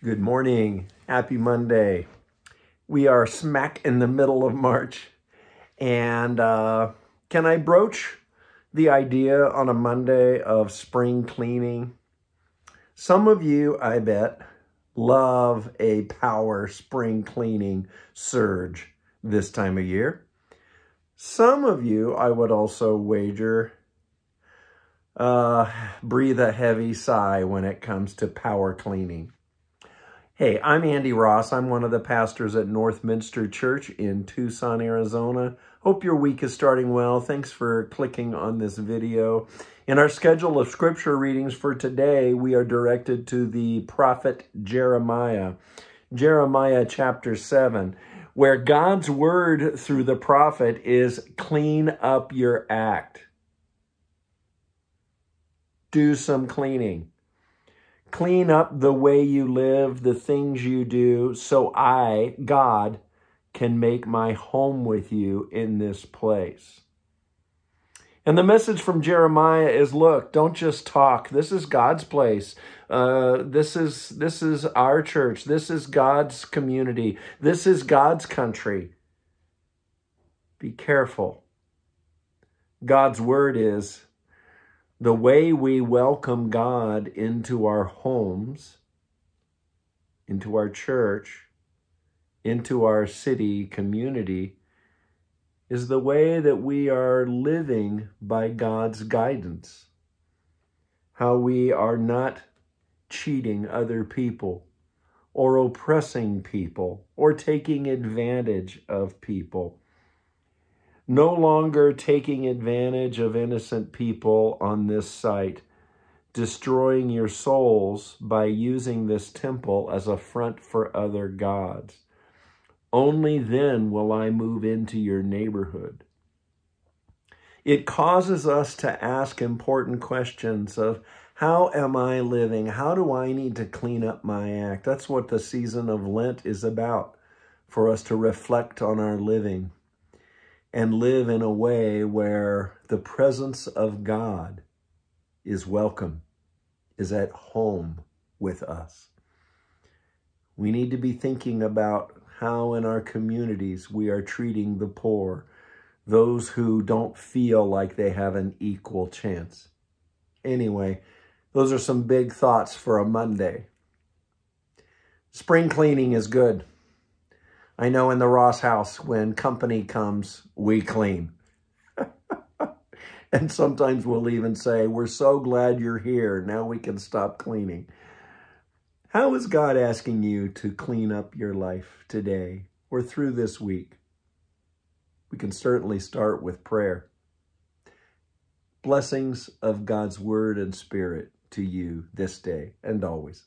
Good morning. Happy Monday. We are smack in the middle of March. And uh, can I broach the idea on a Monday of spring cleaning? Some of you, I bet, love a power spring cleaning surge this time of year. Some of you, I would also wager, uh, breathe a heavy sigh when it comes to power cleaning. Hey, I'm Andy Ross. I'm one of the pastors at Northminster Church in Tucson, Arizona. Hope your week is starting well. Thanks for clicking on this video. In our schedule of scripture readings for today, we are directed to the prophet Jeremiah. Jeremiah chapter 7, where God's word through the prophet is clean up your act. Do some cleaning. Clean up the way you live, the things you do, so I, God, can make my home with you in this place. And the message from Jeremiah is, look, don't just talk. This is God's place. Uh, this is this is our church. This is God's community. This is God's country. Be careful. God's word is the way we welcome God into our homes, into our church, into our city community, is the way that we are living by God's guidance. How we are not cheating other people or oppressing people or taking advantage of people no longer taking advantage of innocent people on this site, destroying your souls by using this temple as a front for other gods. Only then will I move into your neighborhood. It causes us to ask important questions of how am I living? How do I need to clean up my act? That's what the season of Lent is about, for us to reflect on our living and live in a way where the presence of God is welcome, is at home with us. We need to be thinking about how in our communities we are treating the poor, those who don't feel like they have an equal chance. Anyway, those are some big thoughts for a Monday. Spring cleaning is good. I know in the Ross house, when company comes, we clean. and sometimes we'll even say, we're so glad you're here. Now we can stop cleaning. How is God asking you to clean up your life today or through this week? We can certainly start with prayer. Blessings of God's word and spirit to you this day and always.